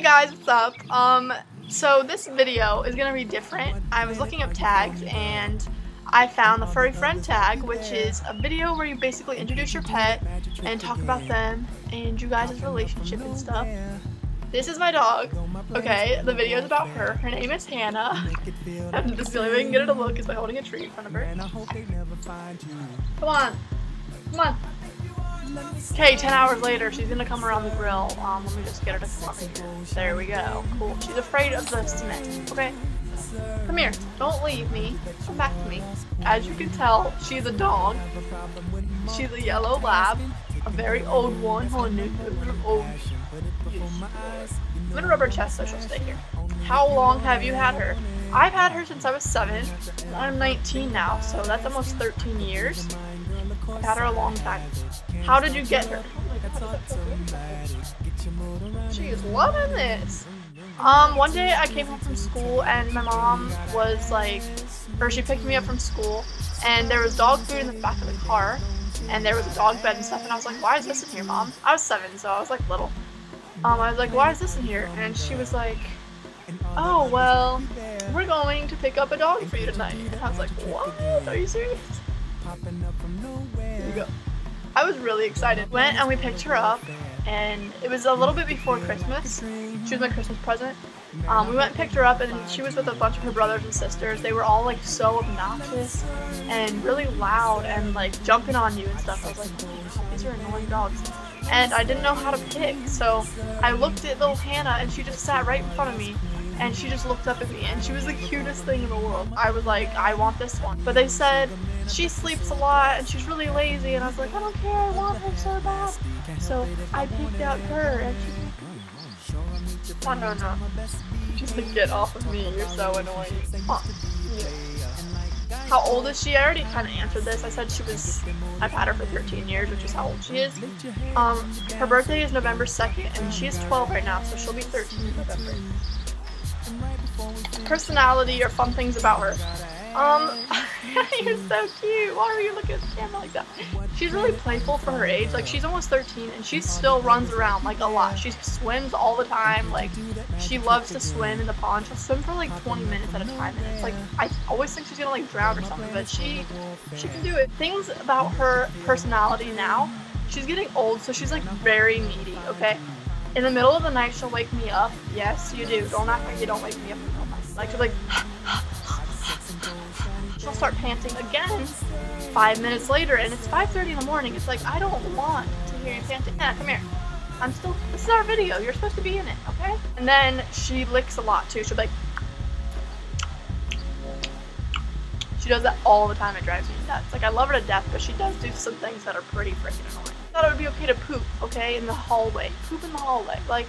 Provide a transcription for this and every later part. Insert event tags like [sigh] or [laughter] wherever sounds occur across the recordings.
Hey guys, what's up? Um, so this video is gonna be different. I was looking up tags and I found the furry friend tag, which is a video where you basically introduce your pet and talk about them and you guys' relationship and stuff. This is my dog. Okay, the video is about her. Her name is Hannah. [laughs] I'm the only way I can get her to look is by holding a tree in front of her. Come on. Come on. Okay, 10 hours later, she's gonna come around the grill. Um, let me just get her to come here. There we go. Cool. She's afraid of the cement. Okay. Come here. Don't leave me. Come back to me. As you can tell, she's a dog. She's a yellow lab. A very old one. Hold on, old. I'm gonna rub her chest so she'll stay here. How long have you had her? I've had her since I was 7. I'm 19 now, so that's almost 13 years. I've had her a long time. How did you get her? She is loving this. Um, one day I came home from school and my mom was like, or she picked me up from school and there was dog food in the back of the car and there was a dog bed and stuff and I was like, why is this in here, mom? I was seven, so I was like little. Um, I was like, why is this in here? And she was like, oh, well, we're going to pick up a dog for you tonight. And I was like, what? Are you serious? Here you go. I was really excited. Went and we picked her up, and it was a little bit before Christmas. She was my Christmas present. Um, we went and picked her up, and she was with a bunch of her brothers and sisters. They were all like so obnoxious and really loud and like jumping on you and stuff. I was like, these are annoying dogs. And I didn't know how to pick, so I looked at little Hannah, and she just sat right in front of me and she just looked up at me and she was the cutest thing in the world. I was like, I want this one. But they said she sleeps a lot and she's really lazy and I was like, I don't care, I want her so bad. So I picked out her and Oh no no. Just to get off of me, you're so annoying. Huh. Yeah. How old is she? I already kind of answered this. I said she was, I've had her for 13 years, which is how old she is. Um, her birthday is November 2nd, and she is 12 right now, so she'll be 13 in November personality or fun things about her. Um, [laughs] you're so cute. Why are you looking at the camera like that? She's really playful for her age. Like, she's almost 13 and she still runs around, like, a lot. She swims all the time. Like, she loves to swim in the pond. She'll swim for, like, 20 minutes at a time. And it's like, I always think she's gonna, like, drown or something, but she, she can do it. Things about her personality now, she's getting old, so she's, like, very needy, okay? In the middle of the night, she'll wake me up. Yes, you do. Don't act like you don't wake me up in the middle of the night. Like, she'll like, [sighs] she'll start panting again five minutes later, and it's 5.30 in the morning. It's like, I don't want to hear you panting. Yeah, come here. I'm still, this is our video. You're supposed to be in it, okay? And then she licks a lot, too. She'll be like, she does that all the time. It drives me nuts. Like, I love her to death, but she does do some things that are pretty freaking annoying thought it would be okay to poop, okay, in the hallway. Poop in the hallway. Like,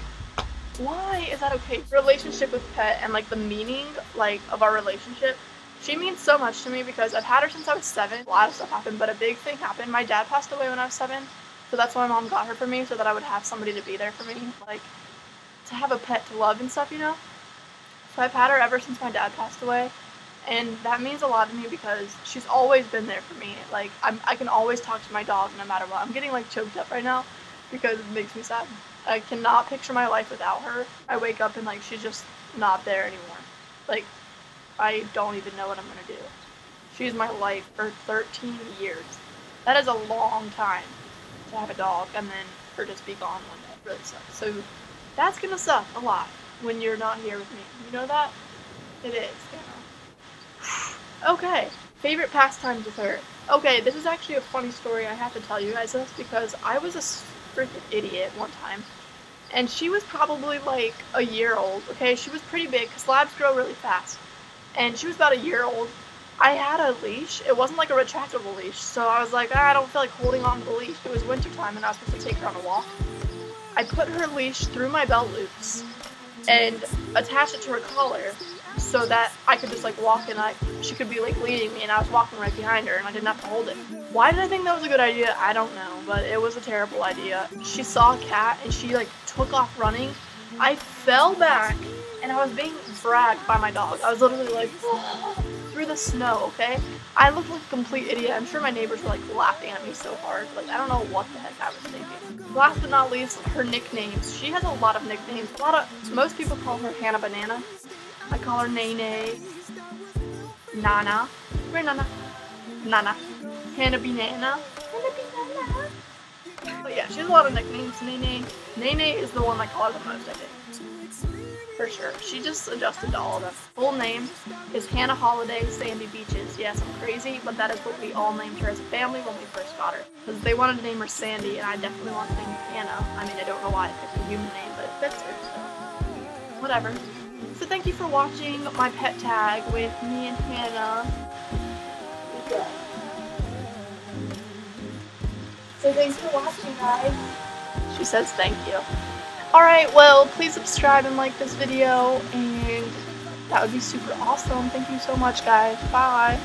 why is that okay? Relationship with pet and like the meaning like of our relationship. She means so much to me because I've had her since I was seven. A lot of stuff happened, but a big thing happened. My dad passed away when I was seven, so that's why my mom got her for me, so that I would have somebody to be there for me, like to have a pet to love and stuff, you know. So I've had her ever since my dad passed away, and that means a lot to me because she's always been there for me. Like I'm, I can always talk to my dog no matter what. I'm getting like choked up right now because it makes me sad. I cannot picture my life without her. I wake up and like she's just not there anymore. Like I don't even know what I'm gonna do. She's my life for 13 years. That is a long time to have a dog and then her just be gone one day. Really sucks. So that's gonna suck a lot when you're not here with me. You know that? It is. Know? Okay, favorite pastimes with her. Okay, this is actually a funny story. I have to tell you guys this because I was a freaking idiot one time. And she was probably like a year old, okay? She was pretty big because labs grow really fast. And she was about a year old. I had a leash. It wasn't like a retractable leash. So I was like, ah, I don't feel like holding on to the leash. It was wintertime and I was supposed to take her on a walk. I put her leash through my belt loops and attached it to her collar so that I could just like walk and I she could be like leading me and I was walking right behind her and I didn't have to hold it. Why did I think that was a good idea? I don't know, but it was a terrible idea. She saw a cat and she like took off running. I fell back and I was being dragged by my dog. I was literally like. Through the snow, okay? I looked like a complete idiot. I'm sure my neighbors were like laughing at me so hard. Like, I don't know what the heck I was thinking. Last but not least, her nicknames. She has a lot of nicknames. A lot of, most people call her Hannah Banana. I call her Nene, Nana. Where Nana? Nana. Hannah Banana. Hannah Banana. But yeah, she has a lot of nicknames. Nene. Nene is the one I call her the most, I think for sure. She just adjusted to all of them. Full name is Hannah Holiday Sandy Beaches. Yes, I'm crazy, but that is what we all named her as a family when we first got her. Because they wanted to name her Sandy, and I definitely want to name her Hannah. I mean, I don't know why I picked a human name, but it fits her, so whatever. So thank you for watching my pet tag with me and Hannah. So thanks for watching, guys. She says thank you. Alright, well, please subscribe and like this video, and that would be super awesome. Thank you so much, guys. Bye.